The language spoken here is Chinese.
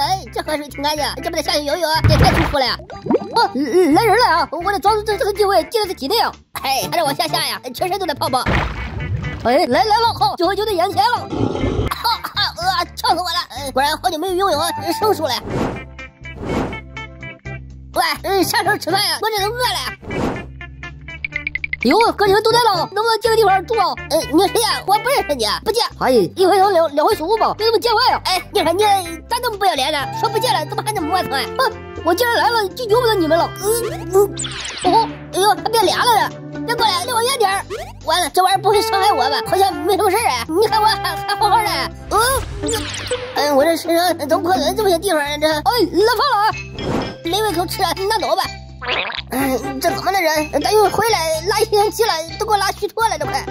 哎，这河水挺干净，这不得下去游泳啊，也太舒服了呀！哦，来人了啊！我得抓住这这个机会进了他体内啊！嘿，还得往下下呀，全身都在泡泡。哎，来来了，好，机会就在眼前了！哈哈，呃，呛死我了！果然好久没有游泳，生疏了。喂，嗯，啥时候吃饭呀？我这都饿了。哟，哥你们都在了，能不能借个地方住啊？哎，你谁呀？我不认识你，不借。哎，一回头两两回熟吧，别这么见外啊！哎，你看你咋这么不要脸呢？说不借了，怎么还那么磨蹭啊？哼，我既然来了，就由不得你们了。嗯嗯，哦，哎呦，还变脸了呢！别过来，离我远点儿。完了，这玩意儿不会伤害我吧？好像没什么事儿啊。你看我还还好好的。嗯，嗯，我这身上都破损这么些地方，这哎，来饭了啊！来胃口吃，拿走吧。这怎么的人？咱又回来拉一星期了？都给我拉虚脱了，都快！